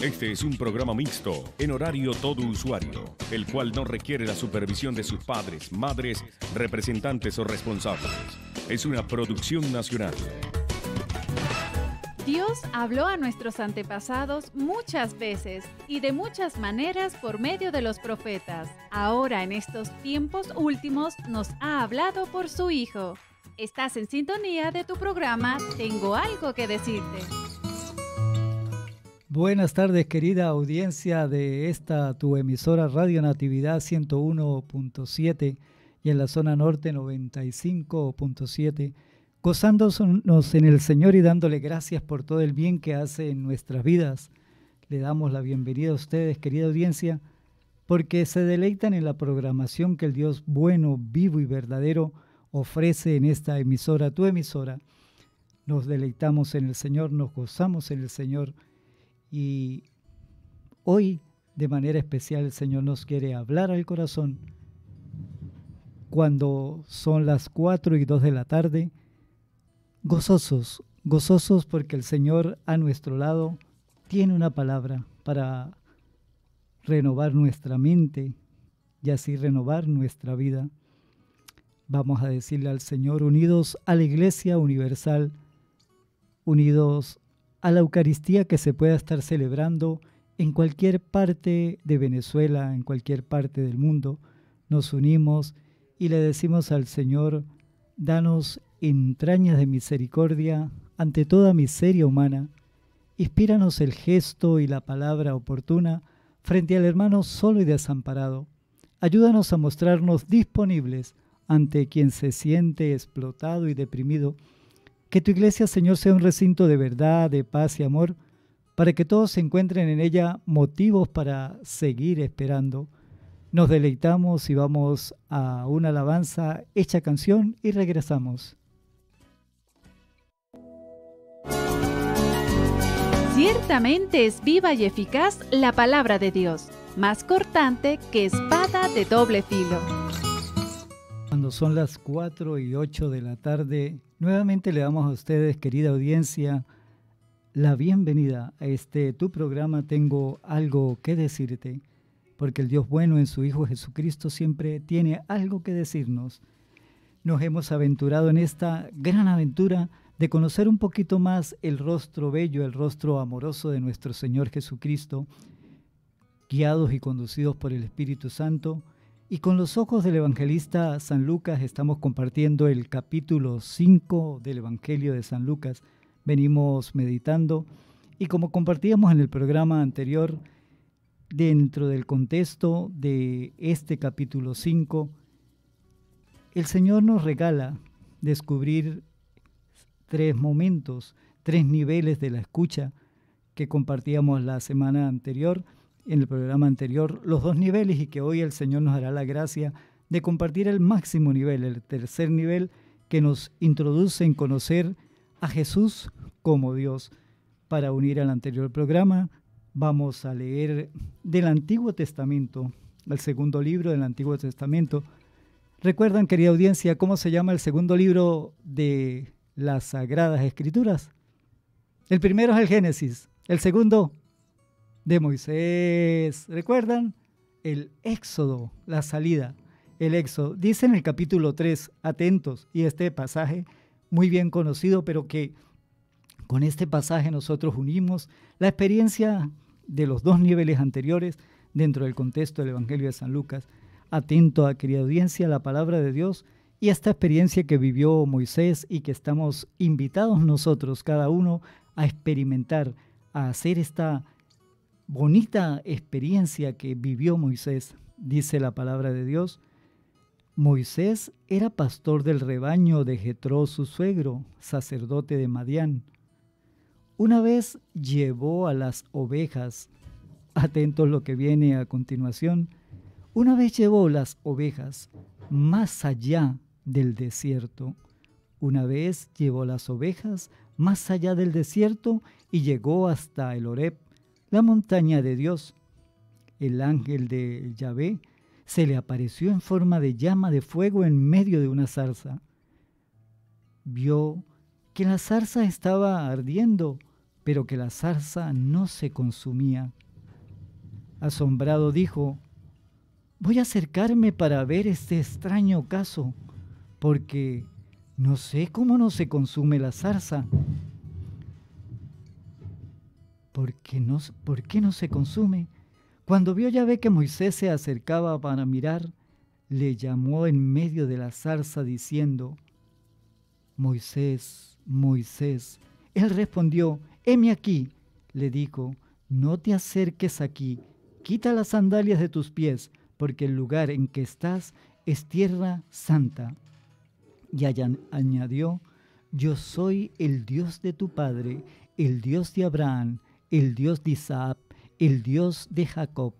Este es un programa mixto, en horario todo usuario, el cual no requiere la supervisión de sus padres, madres, representantes o responsables. Es una producción nacional. Dios habló a nuestros antepasados muchas veces y de muchas maneras por medio de los profetas. Ahora en estos tiempos últimos nos ha hablado por su Hijo. Estás en sintonía de tu programa Tengo algo que decirte. Buenas tardes querida audiencia de esta tu emisora Radio Natividad 101.7 y en la zona norte 95.7 gozándonos en el Señor y dándole gracias por todo el bien que hace en nuestras vidas. Le damos la bienvenida a ustedes, querida audiencia, porque se deleitan en la programación que el Dios bueno, vivo y verdadero ofrece en esta emisora, tu emisora. Nos deleitamos en el Señor, nos gozamos en el Señor y hoy de manera especial el Señor nos quiere hablar al corazón cuando son las 4 y 2 de la tarde gozosos, gozosos porque el Señor a nuestro lado tiene una palabra para renovar nuestra mente y así renovar nuestra vida. Vamos a decirle al Señor, unidos a la Iglesia Universal, unidos a la Eucaristía que se pueda estar celebrando en cualquier parte de Venezuela, en cualquier parte del mundo, nos unimos y le decimos al Señor, danos entrañas de misericordia ante toda miseria humana, inspíranos el gesto y la palabra oportuna frente al hermano solo y desamparado. Ayúdanos a mostrarnos disponibles ante quien se siente explotado y deprimido. Que tu iglesia, Señor, sea un recinto de verdad, de paz y amor, para que todos encuentren en ella motivos para seguir esperando. Nos deleitamos y vamos a una alabanza hecha canción y regresamos. Ciertamente es viva y eficaz la palabra de Dios, más cortante que espada de doble filo. Cuando son las 4 y 8 de la tarde, nuevamente le damos a ustedes, querida audiencia, la bienvenida a este tu programa Tengo algo que decirte, porque el Dios bueno en su Hijo Jesucristo siempre tiene algo que decirnos. Nos hemos aventurado en esta gran aventura de conocer un poquito más el rostro bello, el rostro amoroso de nuestro Señor Jesucristo, guiados y conducidos por el Espíritu Santo. Y con los ojos del evangelista San Lucas estamos compartiendo el capítulo 5 del Evangelio de San Lucas. Venimos meditando y como compartíamos en el programa anterior, dentro del contexto de este capítulo 5, el Señor nos regala descubrir tres momentos, tres niveles de la escucha que compartíamos la semana anterior, en el programa anterior, los dos niveles y que hoy el Señor nos dará la gracia de compartir el máximo nivel, el tercer nivel que nos introduce en conocer a Jesús como Dios. Para unir al anterior programa, vamos a leer del Antiguo Testamento, el segundo libro del Antiguo Testamento. ¿Recuerdan, querida audiencia, cómo se llama el segundo libro de las Sagradas Escrituras. El primero es el Génesis, el segundo de Moisés. ¿Recuerdan? El Éxodo, la salida, el Éxodo. Dice en el capítulo 3, atentos, y este pasaje muy bien conocido, pero que con este pasaje nosotros unimos la experiencia de los dos niveles anteriores dentro del contexto del Evangelio de San Lucas. Atento a querida audiencia, la palabra de Dios y esta experiencia que vivió Moisés y que estamos invitados nosotros, cada uno, a experimentar, a hacer esta bonita experiencia que vivió Moisés, dice la palabra de Dios. Moisés era pastor del rebaño de Jetro, su suegro, sacerdote de Madián. Una vez llevó a las ovejas, atentos lo que viene a continuación, una vez llevó las ovejas más allá del desierto. Una vez llevó las ovejas más allá del desierto y llegó hasta el Horeb, la montaña de Dios. El ángel de Yahvé se le apareció en forma de llama de fuego en medio de una zarza. Vio que la zarza estaba ardiendo pero que la zarza no se consumía. Asombrado dijo, voy a acercarme para ver este extraño caso, porque no sé cómo no se consume la zarza. ¿Por qué no, no se consume? Cuando vio ya ve que Moisés se acercaba para mirar, le llamó en medio de la zarza diciendo, Moisés, Moisés. Él respondió, heme aquí. Le dijo, no te acerques aquí, quita las sandalias de tus pies, porque el lugar en que estás es tierra santa. Y añadió, yo soy el Dios de tu padre, el Dios de Abraham, el Dios de Isaac, el Dios de Jacob.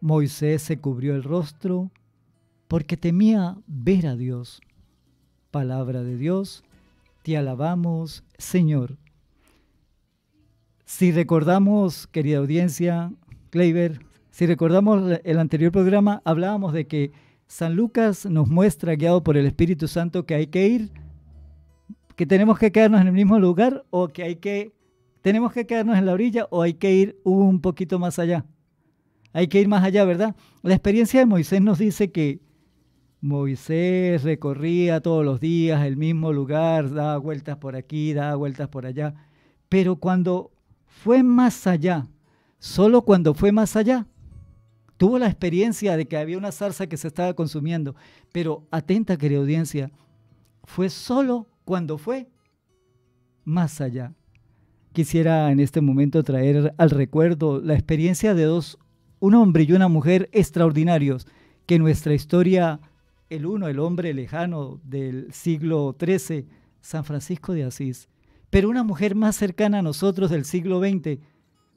Moisés se cubrió el rostro porque temía ver a Dios. Palabra de Dios, te alabamos, Señor. Si recordamos, querida audiencia, Kleiber, si recordamos el anterior programa, hablábamos de que San Lucas nos muestra, guiado por el Espíritu Santo, que hay que ir, que tenemos que quedarnos en el mismo lugar o que hay que, tenemos que quedarnos en la orilla o hay que ir un poquito más allá. Hay que ir más allá, ¿verdad? La experiencia de Moisés nos dice que Moisés recorría todos los días el mismo lugar, daba vueltas por aquí, daba vueltas por allá, pero cuando fue más allá, solo cuando fue más allá, tuvo la experiencia de que había una zarza que se estaba consumiendo, pero atenta, querida audiencia, fue solo cuando fue más allá. Quisiera en este momento traer al recuerdo la experiencia de dos, un hombre y una mujer extraordinarios que nuestra historia el uno, el hombre lejano del siglo XIII, San Francisco de Asís, pero una mujer más cercana a nosotros del siglo XX,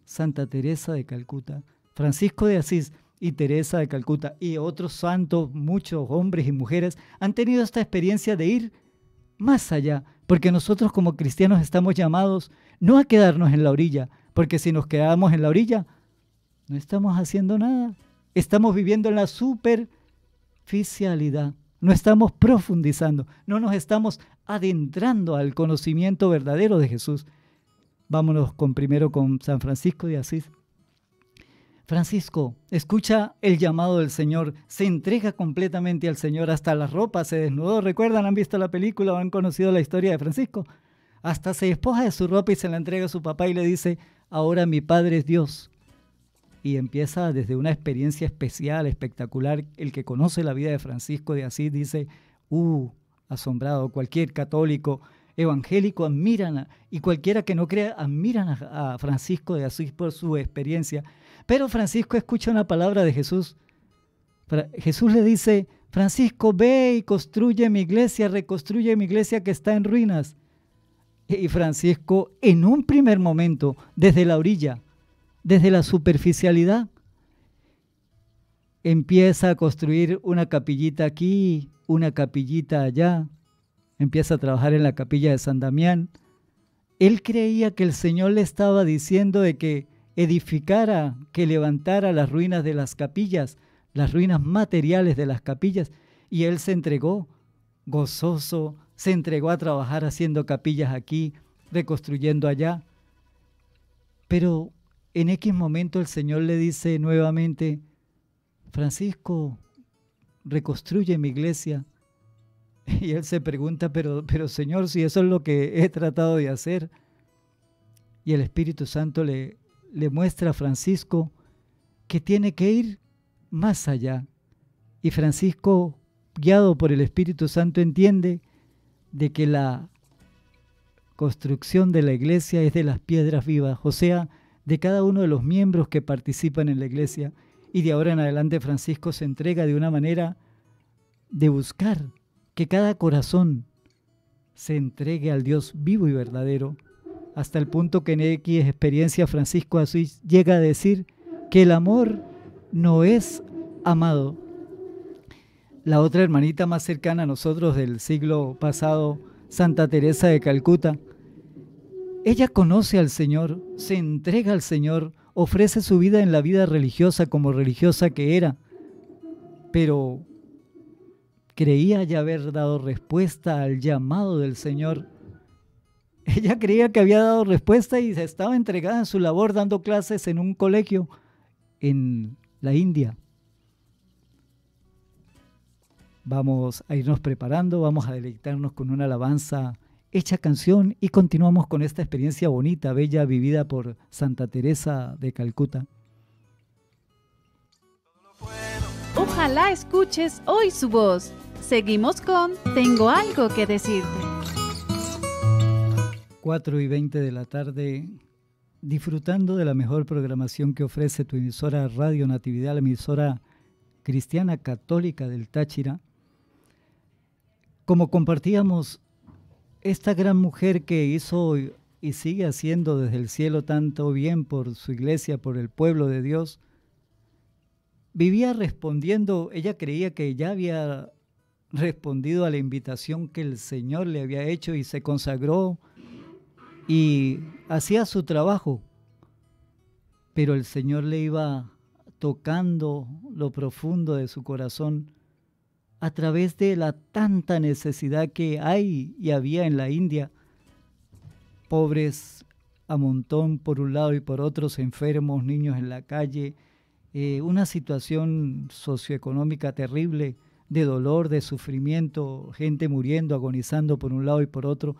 Santa Teresa de Calcuta. Francisco de Asís y Teresa de Calcuta y otros santos, muchos hombres y mujeres, han tenido esta experiencia de ir más allá, porque nosotros como cristianos estamos llamados no a quedarnos en la orilla, porque si nos quedamos en la orilla, no estamos haciendo nada. Estamos viviendo en la super superficialidad. No estamos profundizando, no nos estamos adentrando al conocimiento verdadero de Jesús. Vámonos con primero con San Francisco de Asís. Francisco, escucha el llamado del Señor, se entrega completamente al Señor, hasta la ropa se desnudó. ¿Recuerdan? ¿Han visto la película o han conocido la historia de Francisco? Hasta se despoja de su ropa y se la entrega a su papá y le dice, ahora mi Padre es Dios, y empieza desde una experiencia especial, espectacular. El que conoce la vida de Francisco de Asís dice, uh, asombrado, cualquier católico evangélico admiran, y cualquiera que no crea, admiran a, a Francisco de Asís por su experiencia. Pero Francisco escucha una palabra de Jesús. Jesús le dice, Francisco, ve y construye mi iglesia, reconstruye mi iglesia que está en ruinas. Y Francisco, en un primer momento, desde la orilla, desde la superficialidad. Empieza a construir una capillita aquí, una capillita allá. Empieza a trabajar en la capilla de San Damián. Él creía que el Señor le estaba diciendo de que edificara, que levantara las ruinas de las capillas, las ruinas materiales de las capillas, y él se entregó gozoso, se entregó a trabajar haciendo capillas aquí, reconstruyendo allá. Pero en X momento el Señor le dice nuevamente, Francisco, reconstruye mi iglesia. Y él se pregunta, pero, pero Señor, si eso es lo que he tratado de hacer. Y el Espíritu Santo le, le muestra a Francisco que tiene que ir más allá. Y Francisco, guiado por el Espíritu Santo, entiende de que la construcción de la iglesia es de las piedras vivas, o sea, de cada uno de los miembros que participan en la iglesia. Y de ahora en adelante Francisco se entrega de una manera de buscar que cada corazón se entregue al Dios vivo y verdadero, hasta el punto que en X experiencia Francisco así llega a decir que el amor no es amado. La otra hermanita más cercana a nosotros del siglo pasado, Santa Teresa de Calcuta, ella conoce al Señor, se entrega al Señor, ofrece su vida en la vida religiosa como religiosa que era, pero creía ya haber dado respuesta al llamado del Señor Ella creía que había dado respuesta y se estaba entregada en su labor dando clases en un colegio en la India. Vamos a irnos preparando, vamos a deleitarnos con una alabanza hecha canción y continuamos con esta experiencia bonita, bella, vivida por Santa Teresa de Calcuta. Ojalá escuches hoy su voz. Seguimos con Tengo algo que decirte. 4 y 20 de la tarde, disfrutando de la mejor programación que ofrece tu emisora Radio Natividad, la emisora cristiana católica del Táchira. Como compartíamos, esta gran mujer que hizo y sigue haciendo desde el cielo tanto bien por su iglesia, por el pueblo de Dios, vivía respondiendo, ella creía que ya había respondido a la invitación que el Señor le había hecho y se consagró y hacía su trabajo, pero el Señor le iba tocando lo profundo de su corazón a través de la tanta necesidad que hay y había en la India. Pobres a montón por un lado y por otros, enfermos, niños en la calle, eh, una situación socioeconómica terrible, de dolor, de sufrimiento, gente muriendo, agonizando por un lado y por otro.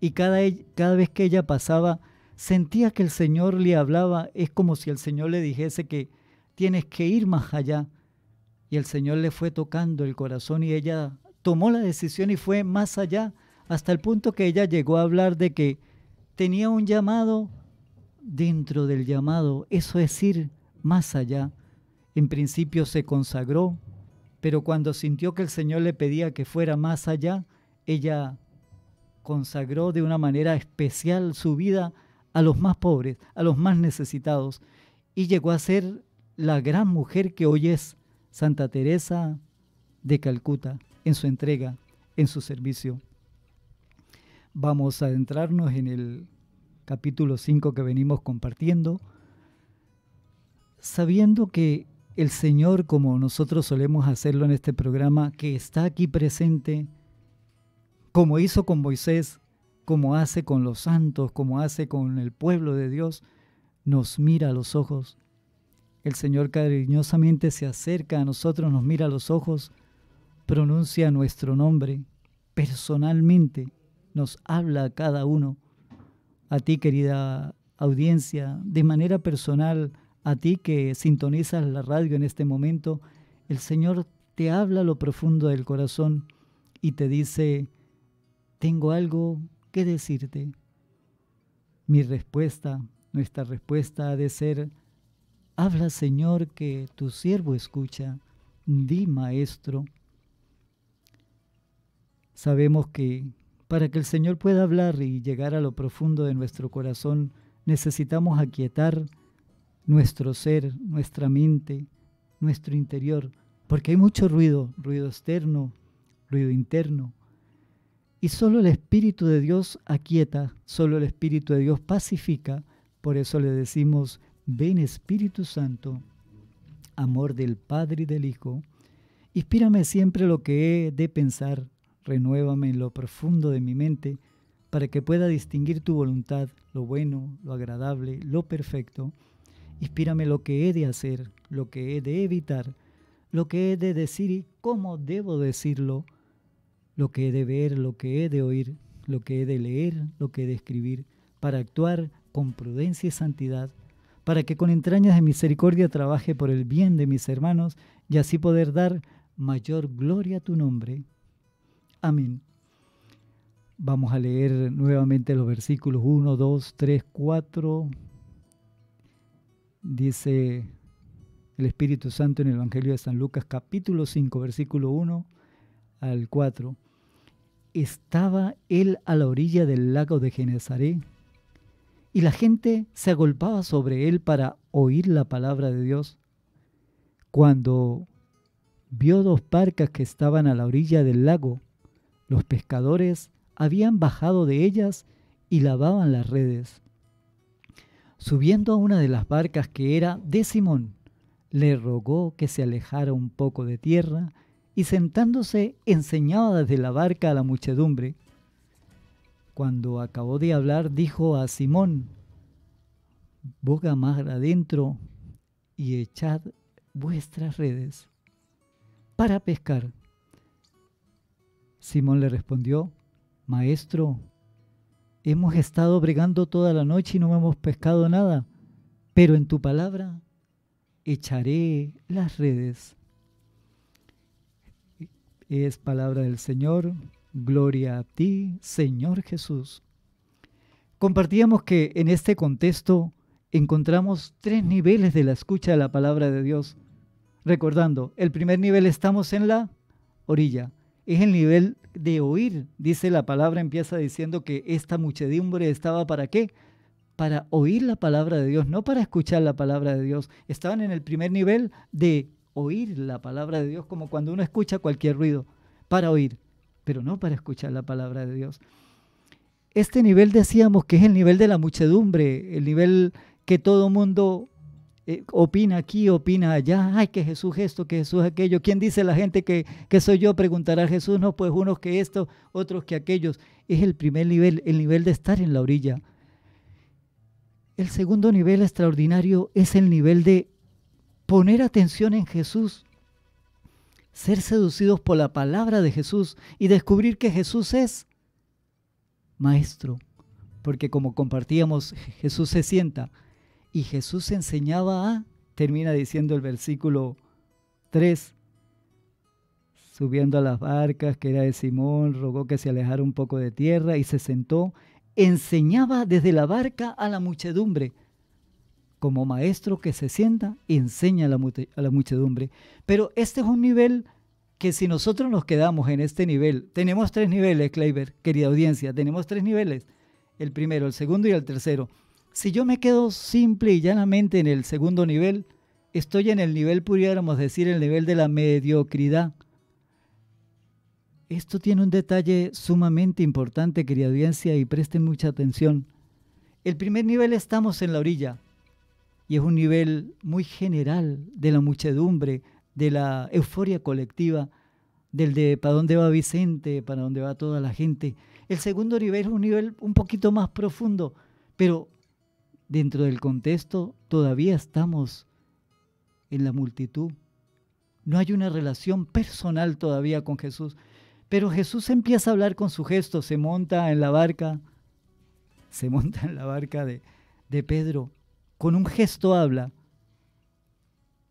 Y cada, cada vez que ella pasaba, sentía que el Señor le hablaba, es como si el Señor le dijese que tienes que ir más allá y el Señor le fue tocando el corazón y ella tomó la decisión y fue más allá, hasta el punto que ella llegó a hablar de que tenía un llamado dentro del llamado, eso es ir más allá. En principio se consagró, pero cuando sintió que el Señor le pedía que fuera más allá, ella consagró de una manera especial su vida a los más pobres, a los más necesitados, y llegó a ser la gran mujer que hoy es Santa Teresa de Calcuta en su entrega, en su servicio. Vamos a adentrarnos en el capítulo 5 que venimos compartiendo, sabiendo que el Señor, como nosotros solemos hacerlo en este programa, que está aquí presente, como hizo con Moisés, como hace con los santos, como hace con el pueblo de Dios, nos mira a los ojos el Señor cariñosamente se acerca a nosotros, nos mira a los ojos, pronuncia nuestro nombre, personalmente nos habla a cada uno. A ti, querida audiencia, de manera personal, a ti que sintonizas la radio en este momento, el Señor te habla a lo profundo del corazón y te dice, tengo algo que decirte. Mi respuesta, nuestra respuesta ha de ser, Habla, Señor, que tu siervo escucha. Di, Maestro. Sabemos que para que el Señor pueda hablar y llegar a lo profundo de nuestro corazón, necesitamos aquietar nuestro ser, nuestra mente, nuestro interior, porque hay mucho ruido, ruido externo, ruido interno. Y solo el Espíritu de Dios aquieta, solo el Espíritu de Dios pacifica. Por eso le decimos, Ven Espíritu Santo, amor del Padre y del Hijo, inspírame siempre lo que he de pensar, renuévame en lo profundo de mi mente, para que pueda distinguir tu voluntad, lo bueno, lo agradable, lo perfecto. Inspírame lo que he de hacer, lo que he de evitar, lo que he de decir y cómo debo decirlo, lo que he de ver, lo que he de oír, lo que he de leer, lo que he de escribir, para actuar con prudencia y santidad para que con entrañas de misericordia trabaje por el bien de mis hermanos y así poder dar mayor gloria a tu nombre. Amén. Vamos a leer nuevamente los versículos 1, 2, 3, 4. Dice el Espíritu Santo en el Evangelio de San Lucas capítulo 5, versículo 1 al 4. Estaba él a la orilla del lago de Genezaret y la gente se agolpaba sobre él para oír la palabra de Dios. Cuando vio dos barcas que estaban a la orilla del lago, los pescadores habían bajado de ellas y lavaban las redes. Subiendo a una de las barcas que era de Simón, le rogó que se alejara un poco de tierra y sentándose enseñaba desde la barca a la muchedumbre. Cuando acabó de hablar, dijo a Simón, boga más adentro y echad vuestras redes para pescar. Simón le respondió, Maestro, hemos estado bregando toda la noche y no hemos pescado nada, pero en tu palabra echaré las redes. Es palabra del Señor, gloria a ti, Señor Jesús. Compartíamos que en este contexto encontramos tres niveles de la escucha de la palabra de Dios. Recordando, el primer nivel estamos en la orilla, es el nivel de oír. Dice la palabra, empieza diciendo que esta muchedumbre estaba para qué? Para oír la palabra de Dios, no para escuchar la palabra de Dios. Estaban en el primer nivel de oír la palabra de Dios, como cuando uno escucha cualquier ruido, para oír, pero no para escuchar la palabra de Dios. Este nivel decíamos que es el nivel de la muchedumbre, el nivel que todo mundo eh, opina aquí, opina allá, ay, que Jesús esto, que Jesús aquello. ¿Quién dice la gente que, que soy yo? Preguntará Jesús, no, pues unos que esto, otros que aquellos. Es el primer nivel, el nivel de estar en la orilla. El segundo nivel extraordinario es el nivel de poner atención en Jesús, ser seducidos por la palabra de Jesús y descubrir que Jesús es maestro, porque como compartíamos, Jesús se sienta y Jesús enseñaba a, termina diciendo el versículo 3, subiendo a las barcas que era de Simón, rogó que se alejara un poco de tierra y se sentó, enseñaba desde la barca a la muchedumbre. Como maestro que se sienta, enseña a la, a la muchedumbre. Pero este es un nivel que si nosotros nos quedamos en este nivel, tenemos tres niveles, Kleiber, querida audiencia, tenemos tres niveles, el primero, el segundo y el tercero. Si yo me quedo simple y llanamente en el segundo nivel, estoy en el nivel, pudiéramos decir, el nivel de la mediocridad. Esto tiene un detalle sumamente importante, querida audiencia, y presten mucha atención. El primer nivel estamos en la orilla, y es un nivel muy general de la muchedumbre, de la euforia colectiva, del de para dónde va Vicente, para dónde va toda la gente. El segundo nivel es un nivel un poquito más profundo, pero dentro del contexto todavía estamos en la multitud. No hay una relación personal todavía con Jesús. Pero Jesús empieza a hablar con su gesto, se monta en la barca, se monta en la barca de, de Pedro, con un gesto habla.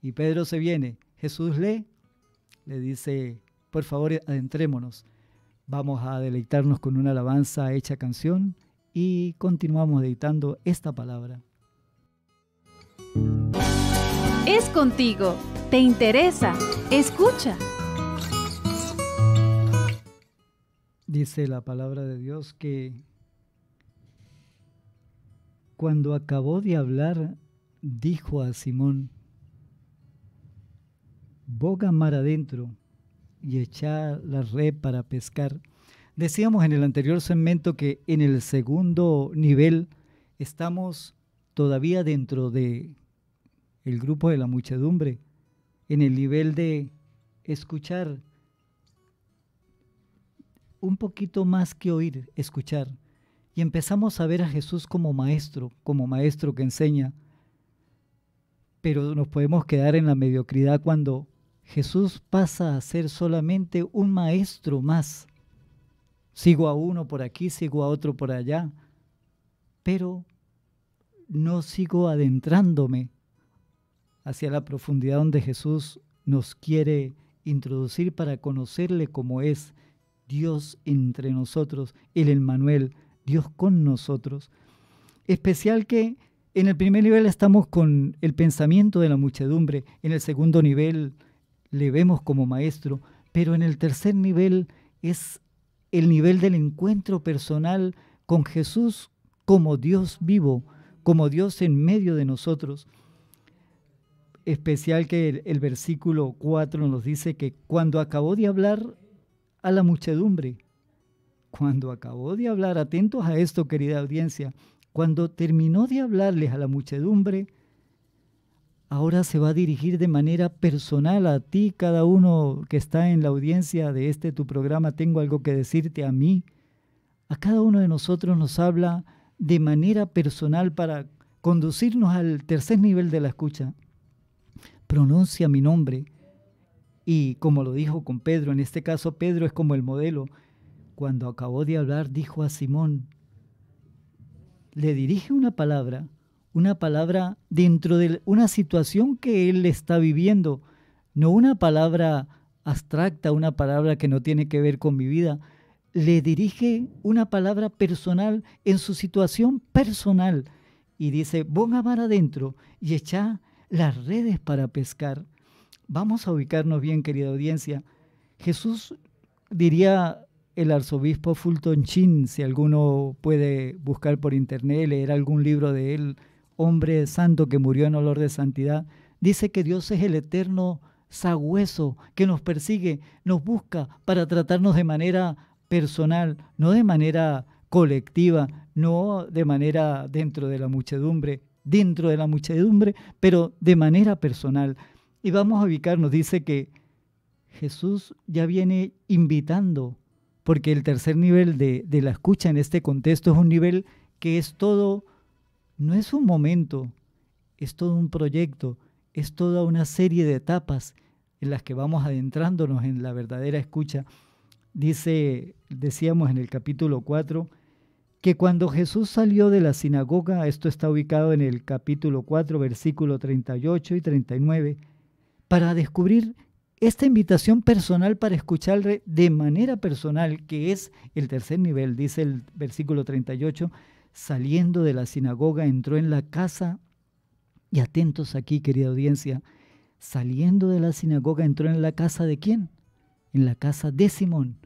Y Pedro se viene, Jesús lee, le dice, por favor, adentrémonos. Vamos a deleitarnos con una alabanza hecha canción y continuamos editando esta palabra. Es contigo, te interesa, escucha. Dice la palabra de Dios que cuando acabó de hablar, dijo a Simón, boga mar adentro y echa la red para pescar. Decíamos en el anterior segmento que en el segundo nivel estamos todavía dentro de el grupo de la muchedumbre, en el nivel de escuchar un poquito más que oír, escuchar. Y empezamos a ver a Jesús como maestro, como maestro que enseña. Pero nos podemos quedar en la mediocridad cuando Jesús pasa a ser solamente un maestro más Sigo a uno por aquí, sigo a otro por allá, pero no sigo adentrándome hacia la profundidad donde Jesús nos quiere introducir para conocerle como es Dios entre nosotros, el Emmanuel, Dios con nosotros. Especial que en el primer nivel estamos con el pensamiento de la muchedumbre, en el segundo nivel le vemos como maestro, pero en el tercer nivel es el nivel del encuentro personal con Jesús como Dios vivo, como Dios en medio de nosotros. Especial que el, versículo 4 nos dice que cuando acabó de hablar a la muchedumbre, cuando acabó de hablar, atentos a esto querida audiencia, cuando terminó de hablarles a la muchedumbre, ahora se va a dirigir de manera personal a ti, cada uno que está en la audiencia de este tu programa, tengo algo que decirte a mí, a cada uno de nosotros nos habla de manera personal para conducirnos al tercer nivel de la escucha. Pronuncia mi nombre. Y como lo dijo con Pedro, en este caso Pedro es como el modelo. Cuando acabó de hablar, dijo a Simón, le dirige una palabra, una palabra dentro de una situación que él está viviendo, no una palabra abstracta, una palabra que no tiene que ver con mi vida. Le dirige una palabra personal en su situación personal y dice, pon a mar adentro y echa las redes para pescar. Vamos a ubicarnos bien, querida audiencia. Jesús diría el arzobispo Fulton Chin, si alguno puede buscar por internet, leer algún libro de él, hombre santo que murió en olor de santidad, dice que Dios es el eterno sagüeso que nos persigue, nos busca para tratarnos de manera personal, no de manera colectiva, no de manera dentro de la muchedumbre, dentro de la muchedumbre, pero de manera personal. Y vamos a ubicarnos, dice que Jesús ya viene invitando porque el tercer nivel de, la escucha en este contexto es un nivel que es todo, no es un momento, es todo un proyecto, es toda una serie de etapas en las que vamos adentrándonos en la verdadera escucha. Dice, decíamos en el capítulo 4, que cuando Jesús salió de la sinagoga, esto está ubicado en el capítulo 4, versículo 38 y 39, para descubrir esta invitación personal para escucharle de manera personal, que es el tercer nivel, dice el versículo 38, saliendo de la sinagoga entró en la casa, y atentos aquí, querida audiencia, saliendo de la sinagoga entró en la casa de quién? En la casa de Simón.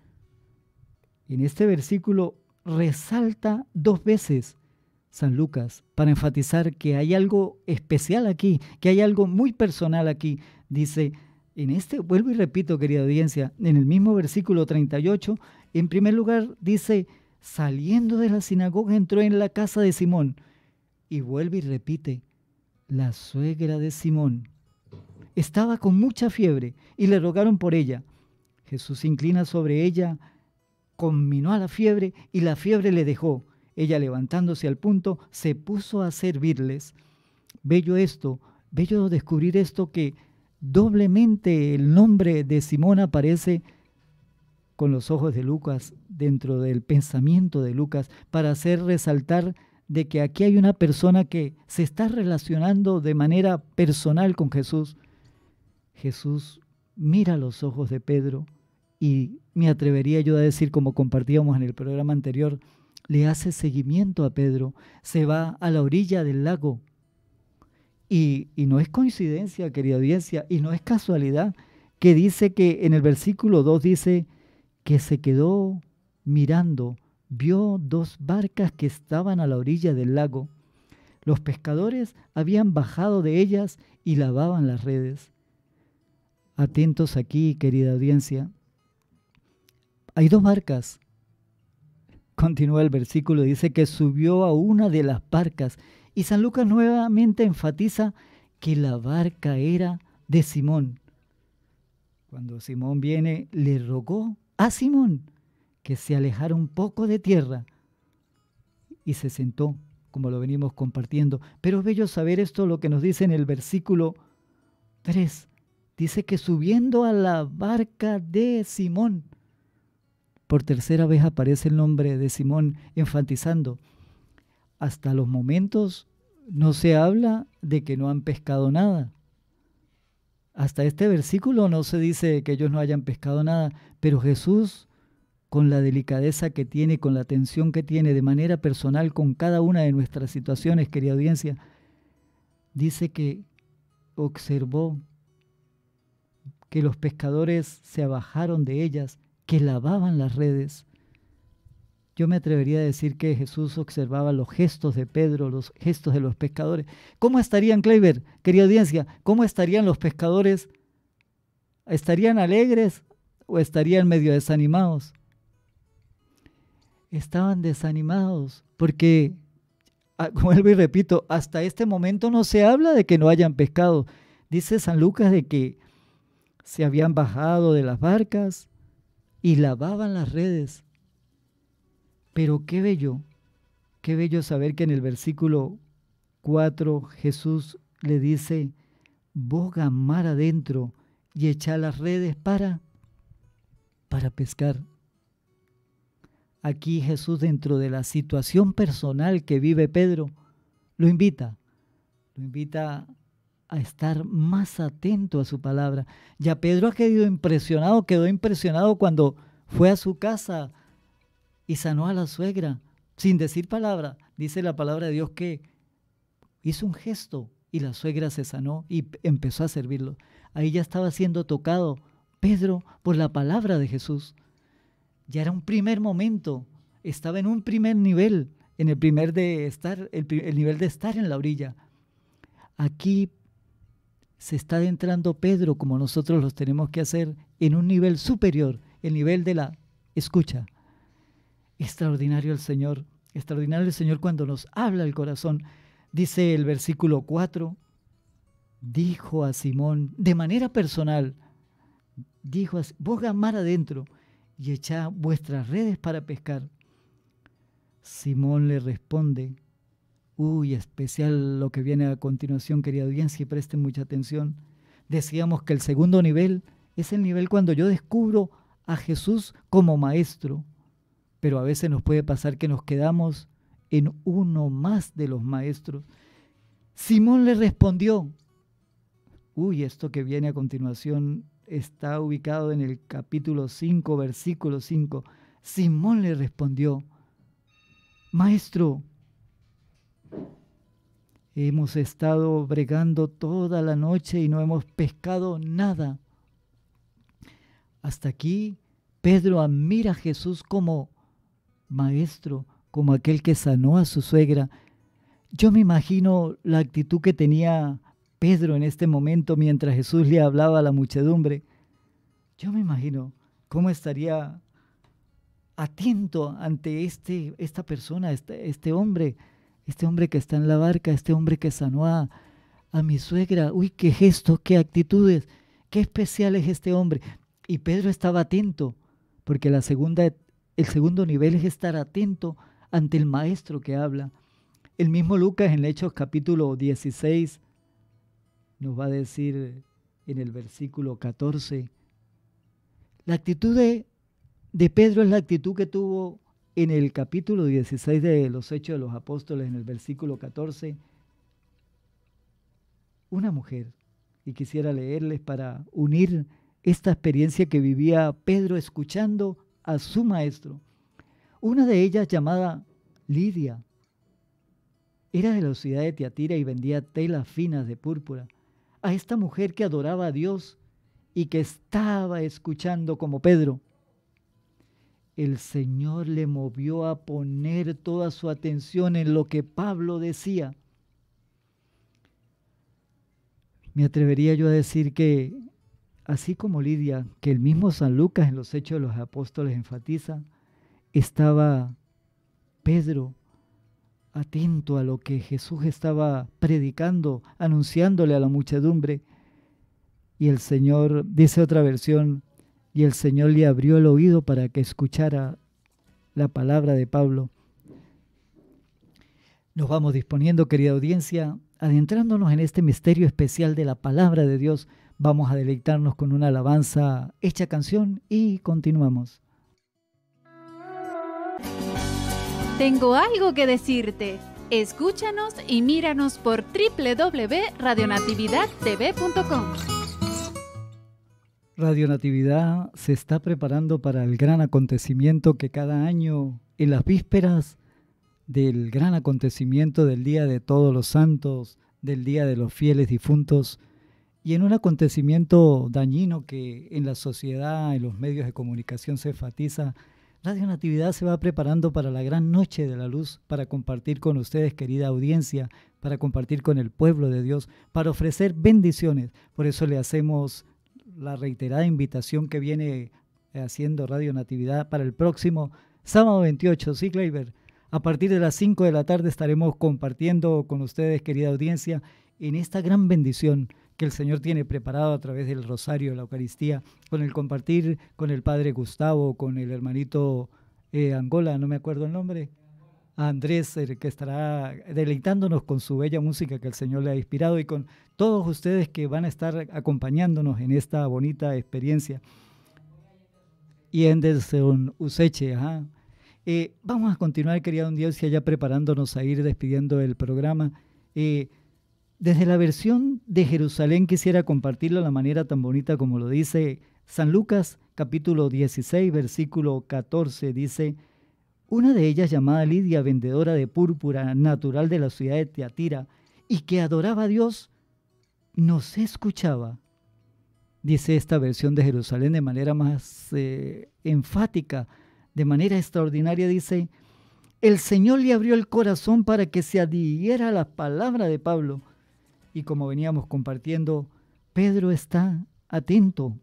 En este versículo resalta dos veces San Lucas para enfatizar que hay algo especial aquí, que hay algo muy personal aquí. Dice, en este, vuelvo y repito, querida audiencia, en el mismo versículo 38, en primer lugar dice, saliendo de la sinagoga entró en la casa de Simón. Y vuelve y repite, la suegra de Simón. Estaba con mucha fiebre y le rogaron por ella. Jesús se inclina sobre ella, combinó a la fiebre y la fiebre le dejó. Ella levantándose al punto se puso a servirles. Bello esto, bello descubrir esto que doblemente el nombre de Simón aparece con los ojos de Lucas dentro del pensamiento de Lucas para hacer resaltar de que aquí hay una persona que se está relacionando de manera personal con Jesús. Jesús mira los ojos de Pedro y me atrevería yo a decir, como compartíamos en el programa anterior, le hace seguimiento a Pedro, se va a la orilla del lago y, no es coincidencia, querida audiencia, y no es casualidad que dice que en el versículo 2 dice que se quedó mirando, vio dos barcas que estaban a la orilla del lago. Los pescadores habían bajado de ellas y lavaban las redes. Atentos aquí, querida audiencia. Hay dos barcas. Continúa el versículo, dice que subió a una de las barcas y San Lucas nuevamente enfatiza que la barca era de Simón. Cuando Simón viene, le rogó a Simón que se alejara un poco de tierra y se sentó, como lo venimos compartiendo. Pero es bello saber esto, lo que nos dice en el versículo 3. Dice que subiendo a la barca de Simón, por tercera vez aparece el nombre de Simón enfatizando hasta los momentos no se habla de que no han pescado nada. Hasta este versículo no se dice que ellos no hayan pescado nada, pero Jesús, con la delicadeza que tiene, con la atención que tiene de manera personal con cada una de nuestras situaciones, querida audiencia, dice que observó que los pescadores se abajaron de ellas, que lavaban las redes, yo me atrevería a decir que Jesús observaba los gestos de Pedro, los gestos de los pescadores. ¿Cómo estarían, Kleiber, querida audiencia? ¿Cómo estarían los pescadores? ¿Estarían alegres o estarían medio desanimados? Estaban desanimados porque, ah, vuelvo y repito, hasta este momento no se habla de que no hayan pescado. Dice San Lucas de que se habían bajado de las barcas y lavaban las redes Pero qué bello, qué bello saber que en el versículo 4 Jesús le dice, boga mar adentro y echa las redes para, para pescar. Aquí Jesús dentro de la situación personal que vive Pedro, lo invita, lo invita a estar más atento a su palabra. Ya Pedro ha quedado impresionado, quedó impresionado cuando fue a su casa y sanó a la suegra, sin decir palabra. Dice la palabra de Dios que hizo un gesto y la suegra se sanó y empezó a servirlo. Ahí ya estaba siendo tocado Pedro por la palabra de Jesús. Ya era un primer momento, estaba en un primer nivel, en el primer de estar, el, el nivel de estar en la orilla. Aquí se está adentrando Pedro, como nosotros los tenemos que hacer, en un nivel superior, el nivel de la escucha. Extraordinario el Señor, extraordinario el Señor cuando nos habla el corazón. Dice el versículo 4, dijo a Simón de manera personal, dijo, vos mar adentro y echá vuestras redes para pescar. Simón le responde, Uy, especial lo que viene a continuación, querida audiencia, y presten mucha atención. Decíamos que el segundo nivel es el nivel cuando yo descubro a Jesús como maestro, pero a veces nos puede pasar que nos quedamos en uno más de los maestros. Simón le respondió, uy, esto que viene a continuación está ubicado en el capítulo 5, versículo 5. Simón le respondió, Maestro, Hemos estado bregando toda la noche y no hemos pescado nada. Hasta aquí Pedro admira a Jesús como maestro, como aquel que sanó a su suegra. Yo me imagino la actitud que tenía Pedro en este momento mientras Jesús le hablaba a la muchedumbre. Yo me imagino cómo estaría atento ante este, esta persona, este, este hombre este hombre que está en la barca, este hombre que sanó a, mi suegra, uy, qué gestos, qué actitudes, qué especial es este hombre. Y Pedro estaba atento, porque la segunda, el segundo nivel es estar atento ante el maestro que habla. El mismo Lucas en Hechos capítulo 16 nos va a decir en el versículo 14, la actitud de, Pedro es la actitud que tuvo en el capítulo 16 de los Hechos de los Apóstoles, en el versículo 14, una mujer, y quisiera leerles para unir esta experiencia que vivía Pedro escuchando a su maestro. Una de ellas llamada Lidia, era de la ciudad de Tiatira y vendía telas finas de púrpura. A esta mujer que adoraba a Dios y que estaba escuchando como Pedro, el Señor le movió a poner toda su atención en lo que Pablo decía. Me atrevería yo a decir que, así como Lidia, que el mismo San Lucas en los Hechos de los Apóstoles enfatiza, estaba Pedro atento a lo que Jesús estaba predicando, anunciándole a la muchedumbre. Y el Señor, dice otra versión, y el Señor le abrió el oído para que escuchara la palabra de Pablo. Nos vamos disponiendo, querida audiencia, adentrándonos en este misterio especial de la palabra de Dios. Vamos a deleitarnos con una alabanza hecha canción y continuamos. Tengo algo que decirte. Escúchanos y míranos por www.radionatividadtv.com. Radio Natividad se está preparando para el gran acontecimiento que cada año, en las vísperas del gran acontecimiento del Día de Todos los Santos, del Día de los Fieles Difuntos, y en un acontecimiento dañino que en la sociedad, en los medios de comunicación se enfatiza, Radio Natividad se va preparando para la gran noche de la luz, para compartir con ustedes, querida audiencia, para compartir con el pueblo de Dios, para ofrecer bendiciones. Por eso le hacemos la reiterada invitación que viene haciendo Radio Natividad para el próximo sábado 28, sí, Kleiber. A partir de las 5 de la tarde estaremos compartiendo con ustedes, querida audiencia, en esta gran bendición que el Señor tiene preparado a través del rosario, la Eucaristía, con el compartir con el Padre Gustavo, con el hermanito eh, Angola, no me acuerdo el nombre, Andrés, que estará deleitándonos con su bella música que el Señor le ha inspirado y con todos ustedes que van a estar acompañándonos en esta bonita experiencia. Y Anderson Useche, ajá. Eh, vamos a continuar, querida audiencia, ya preparándonos a ir despidiendo el programa. Eh, desde la versión de Jerusalén quisiera compartirlo de la manera tan bonita como lo dice San Lucas capítulo 16, versículo 14. Dice, una de ellas llamada Lidia, vendedora de púrpura, natural de la ciudad de Teatira, y que adoraba a Dios, nos escuchaba. Dice esta versión de Jerusalén de manera más eh, enfática, de manera extraordinaria, dice, el Señor le abrió el corazón para que se adhiriera a la palabra de Pablo y como veníamos compartiendo, Pedro está atento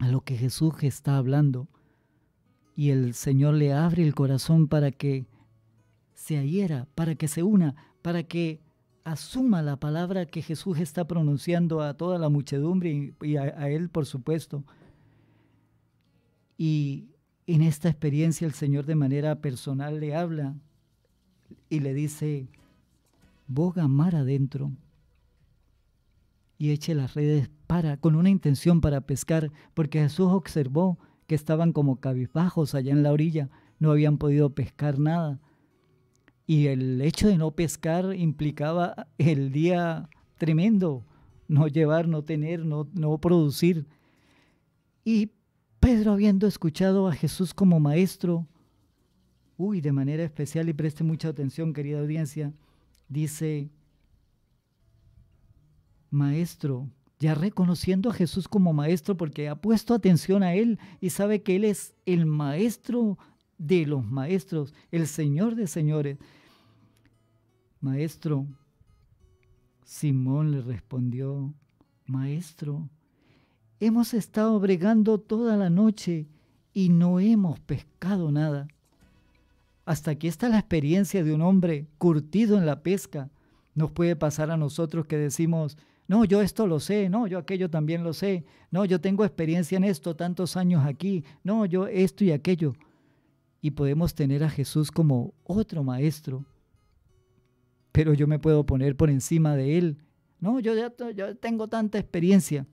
a lo que Jesús está hablando y el Señor le abre el corazón para que se adhiera, para que se una, para que asuma la palabra que Jesús está pronunciando a toda la muchedumbre y, a, a, él, por supuesto. Y en esta experiencia el Señor de manera personal le habla y le dice, boga mar adentro y eche las redes para, con una intención para pescar, porque Jesús observó que estaban como cabizbajos allá en la orilla, no habían podido pescar nada. Y el hecho de no pescar implicaba el día tremendo, no llevar, no tener, no, no producir. Y Pedro, habiendo escuchado a Jesús como maestro, uy, de manera especial, y preste mucha atención, querida audiencia, dice, maestro, ya reconociendo a Jesús como maestro porque ha puesto atención a Él y sabe que Él es el maestro de los maestros, el Señor de señores. Maestro, Simón le respondió, Maestro, hemos estado bregando toda la noche y no hemos pescado nada. Hasta aquí está la experiencia de un hombre curtido en la pesca. Nos puede pasar a nosotros que decimos, no, yo esto lo sé, no, yo aquello también lo sé, no, yo tengo experiencia en esto, tantos años aquí, no, yo esto y aquello. Y podemos tener a Jesús como otro maestro, pero yo me puedo poner por encima de él. No, yo ya yo tengo tanta experiencia.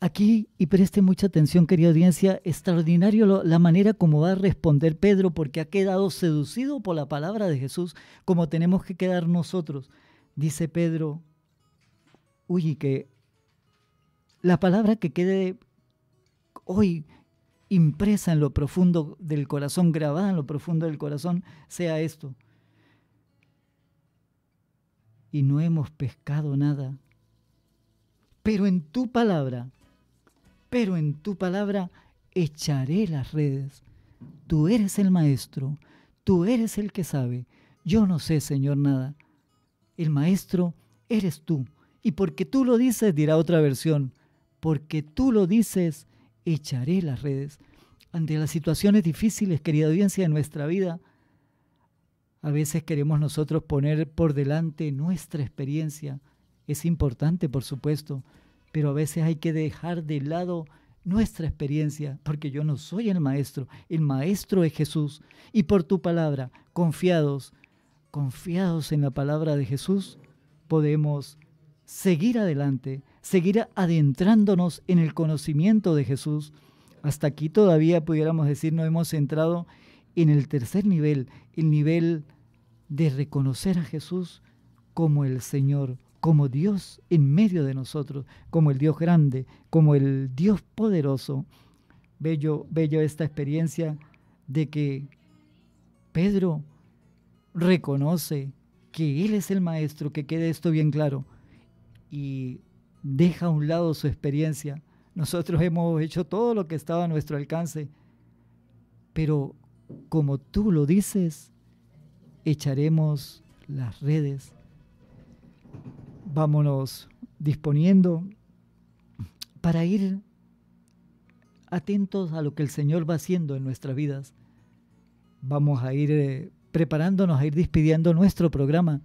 Aquí, y preste mucha atención, querida audiencia, extraordinario la manera como va a responder Pedro, porque ha quedado seducido por la palabra de Jesús, como tenemos que quedar nosotros. Dice Pedro, uy, que la palabra que quede hoy impresa en lo profundo del corazón, grabada en lo profundo del corazón, sea esto. Y no hemos pescado nada. Pero en tu palabra, pero en tu palabra echaré las redes. Tú eres el maestro, tú eres el que sabe. Yo no sé, Señor, nada. El maestro eres tú. Y porque tú lo dices, dirá otra versión, porque tú lo dices, echaré las redes. Ante las situaciones difíciles, querida audiencia, de nuestra vida, a veces queremos nosotros poner por delante nuestra experiencia. Es importante, por supuesto, pero a veces hay que dejar de lado nuestra experiencia, porque yo no soy el maestro, el maestro es Jesús. Y por tu palabra, confiados, confiados en la palabra de Jesús, podemos seguir adelante, seguir adentrándonos en el conocimiento de Jesús. Hasta aquí todavía pudiéramos decir no hemos entrado en el tercer nivel, el nivel de reconocer a Jesús como el Señor, como Dios en medio de nosotros, como el Dios grande, como el Dios poderoso. Bello, bello esta experiencia de que Pedro reconoce que Él es el Maestro, que quede esto bien claro, y deja a un lado su experiencia. Nosotros hemos hecho todo lo que estaba a nuestro alcance, pero como tú lo dices, echaremos las redes. Vámonos disponiendo para ir atentos a lo que el Señor va haciendo en nuestras vidas. Vamos a ir eh, preparándonos a ir despidiendo nuestro programa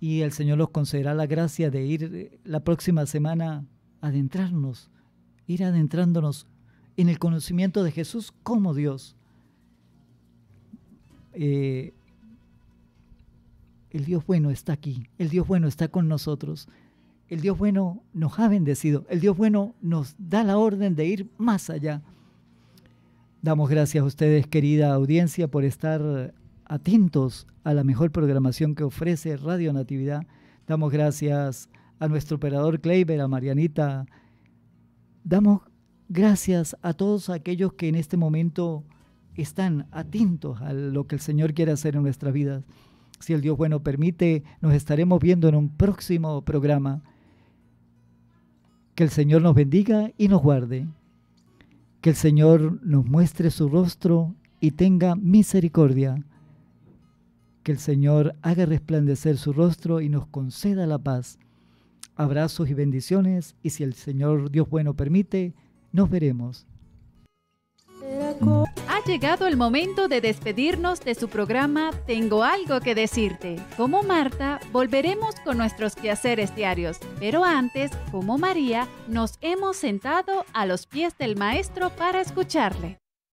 y el Señor nos concederá la gracia de ir eh, la próxima semana adentrarnos, ir adentrándonos en el conocimiento de Jesús como Dios. Eh, el Dios bueno está aquí, el Dios bueno está con nosotros, el Dios bueno nos ha bendecido, el Dios bueno nos da la orden de ir más allá. Damos gracias a ustedes, querida audiencia, por estar atentos a la mejor programación que ofrece Radio Natividad. Damos gracias a nuestro operador Kleiber, a Marianita. Damos gracias a todos aquellos que en este momento están atentos a lo que el Señor quiere hacer en nuestras vidas. Si el Dios bueno permite, nos estaremos viendo en un próximo programa. Que el Señor nos bendiga y nos guarde. Que el Señor nos muestre su rostro y tenga misericordia. Que el Señor haga resplandecer su rostro y nos conceda la paz. Abrazos y bendiciones y si el Señor Dios bueno permite, nos veremos. Ha llegado el momento de despedirnos de su programa Tengo algo que decirte. Como Marta, volveremos con nuestros quehaceres diarios, pero antes, como María, nos hemos sentado a los pies del Maestro para escucharle.